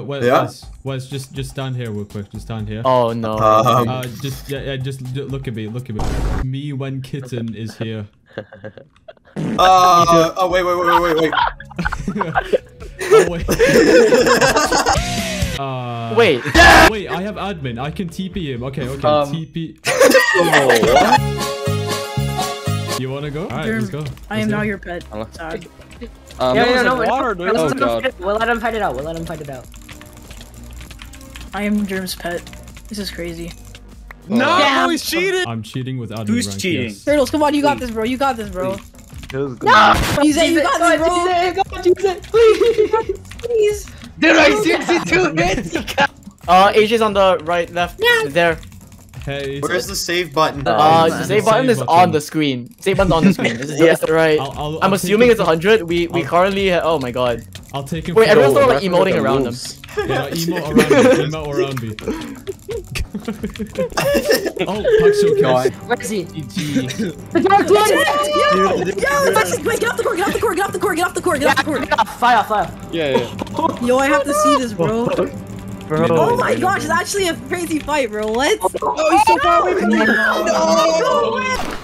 Wes, Yeah? Wes, Wes, just just stand here real quick. Just stand here. Oh no. Um, Uh, just yeah, yeah, just d- look at me, look at me. Me when kitten is here. uh, oh wait, wait, wait, wait, wait, wait. Oh wait. uh, Wait. Wait, I have admin. I can TP him. Okay, okay. Um, TP. Oh. You wanna go? Alright, let's go. I am Let's now go. your pet. Sorry. Um, Yeah, yeah, no, like no, water, no, dude. no, Oh god. We'll let him fight it out. We'll let him fight it out. I am Jrrm's pet. This is crazy. No, Yeah. he's cheating. I'm cheating with admin Who's rank, cheating? yes. Turtilz, come on, you got this, bro. You got this, bro. No! Use it, you got this, bro. Use it, go on, use it, please! Please. Dude, I seriously two hits. Uh, AJ's on the right, left. There. Hey. Where's the save button? Uh, man. the save button is Save on the screen. Save button's on the screen. This is, Yeah. this right. I'll, I'll, I'm I'll assuming take it's 100. We we I'll- currently ha- oh my god. I'll take him. Wait, for- everyone's still like emoting the around him. Moves. Yeah, emo around me. Emo around me. oh, Paxo God. kills. Where is he? GG. The dark Yo, one! yo, let's- wait, get off the core, get off the core, get off the core, get off the core, get off the core. Fire, fire. Yeah, yeah. Yo, I have to see this, bro. Bro. Oh my gosh, it's actually a crazy fight, bro. What? Oh, he's so far away from me. No!